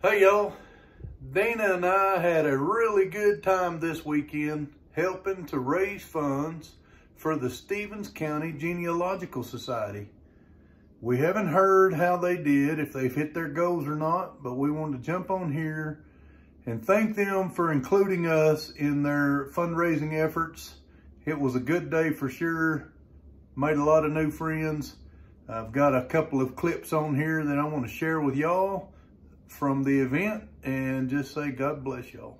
Hey y'all, Dana and I had a really good time this weekend helping to raise funds for the Stephens County Genealogical Society. We haven't heard how they did, if they've hit their goals or not, but we wanted to jump on here and thank them for including us in their fundraising efforts. It was a good day for sure. Made a lot of new friends. I've got a couple of clips on here that I want to share with y'all from the event and just say God bless y'all.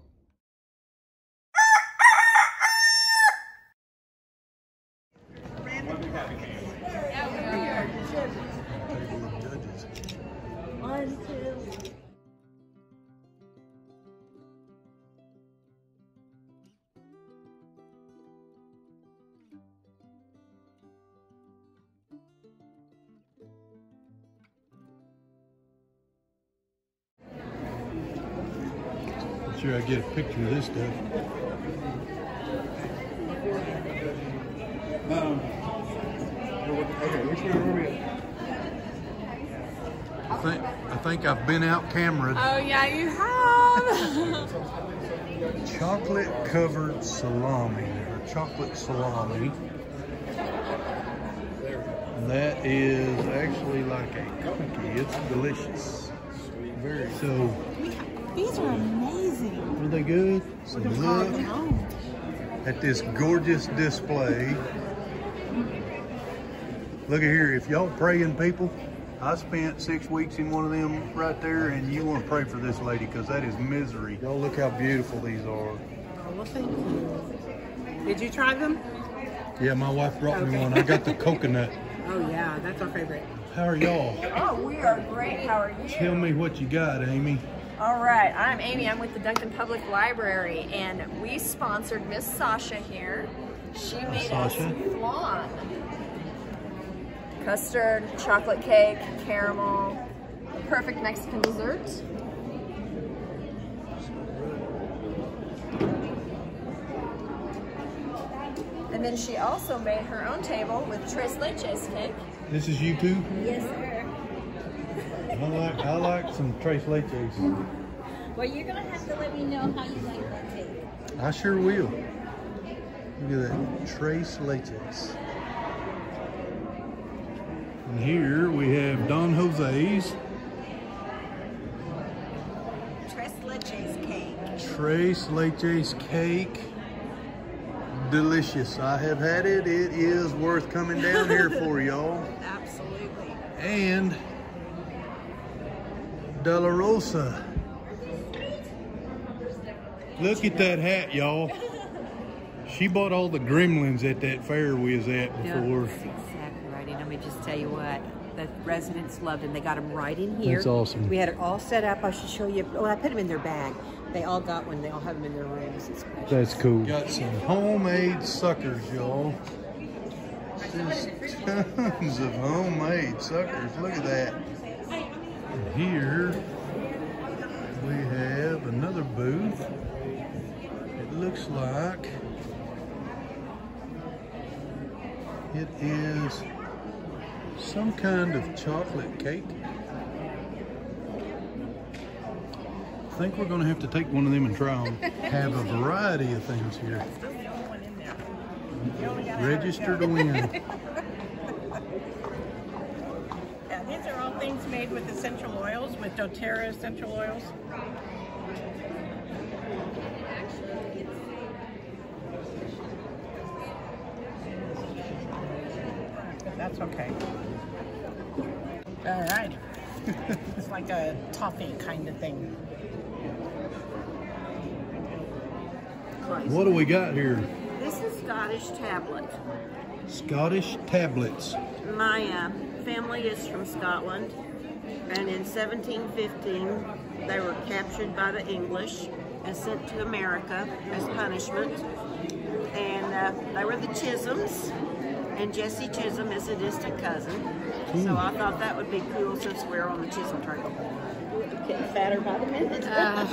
Sure I get a picture of this stuff. Um, okay, which one are we at? I think, I think I've been out camera. Oh yeah, you have. Chocolate covered salami or chocolate salami. That is actually like a cookie. It's delicious. Very so. These are amazing. Are they good? So Look look at this gorgeous display. Look at here. If y'all praying people, I spent six weeks in one of them right there, and you want to pray for this lady because that is misery. Y'all look how beautiful these are. Oh, well, thank you. Did you try them? Yeah, my wife brought me one. I got the coconut. Oh yeah, that's our favorite. How are y'all? Oh, we are great. How are you? Tell me what you got, Amy. All right, I'm Amy. I'm with the Duncan Public Library, and we sponsored Miss Sasha here. She made us flan. Custard, chocolate cake, caramel, perfect Mexican dessert. And then she also made her own table with tres leches cake. This is you too? Yes, sir. I like I like some tres leches. Well, you're gonna have to let me know how you like that cake. I sure will. Look at that, tres leches. And here we have Don Jose's Tres leches cake. tres leches cake. Delicious. I have had it. It is worth coming down here for y'all. Absolutely. And De La Rosa. Look at that hat, y'all. She bought all the gremlins at that fair we was at before. That's exactly right. And let me just tell you what, the residents loved them. They got them right in here. That's awesome. We had it all set up. I should show you. Oh, I put them in their bag. They all got one. They all have them in their rooms. It's precious. That's cool. Got some homemade suckers, y'all. Just tons of homemade suckers. Look at that. Here we have another booth. It looks like it is some kind of chocolate cake. I think we're going to have to take one of them and try them. Have a variety of things here. Register to win. Yeah, these are all things made with essential oils, with doTERRA essential oils. That's okay. All right. it's like a toffee kind of thing. What do we got here? This is Scottish tablet. Scottish tablets. My uh, family is from Scotland, and in 1715 they were captured by the English and sent to America as punishment. And uh, they were the Chisholms, and Jesse Chisholm is a distant cousin. So I thought that would be cool since we're on the Chisholm Trail. Getting fatter by the minute. Uh,